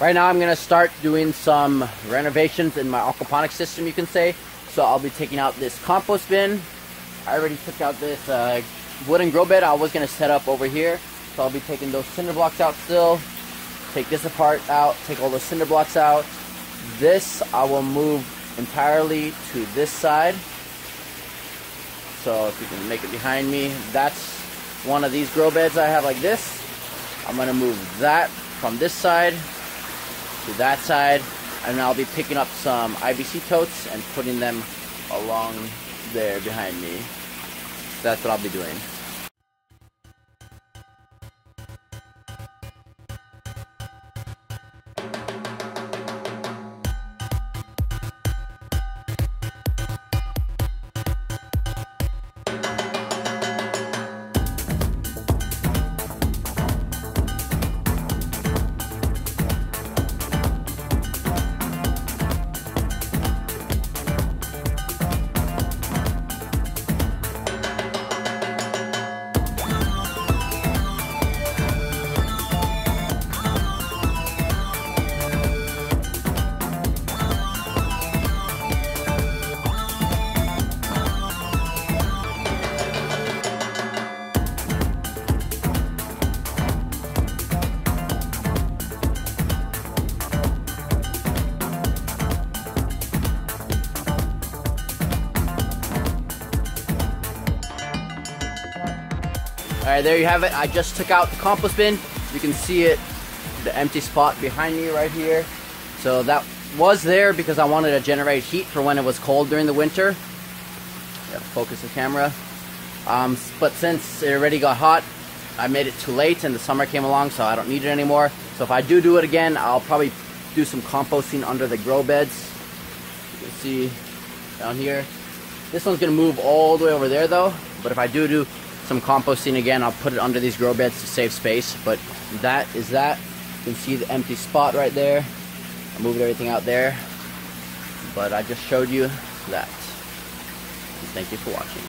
Right now I'm going to start doing some renovations in my aquaponics system, you can say. So I'll be taking out this compost bin. I already took out this uh, wooden grow bed I was going to set up over here. So I'll be taking those cinder blocks out still. Take this apart out, take all the cinder blocks out. This I will move entirely to this side. So if you can make it behind me, that's one of these grow beds I have like this. I'm going to move that from this side to that side and I'll be picking up some IBC totes and putting them along there behind me. That's what I'll be doing. Alright, there you have it. I just took out the compost bin. You can see it, the empty spot behind me right here. So that was there because I wanted to generate heat for when it was cold during the winter. Focus the camera. Um, but since it already got hot, I made it too late and the summer came along so I don't need it anymore. So if I do do it again, I'll probably do some composting under the grow beds. You can see down here. This one's gonna move all the way over there though. But if I do do some composting again. I'll put it under these grow beds to save space. But that is that. You can see the empty spot right there. I moved everything out there. But I just showed you that. Thank you for watching.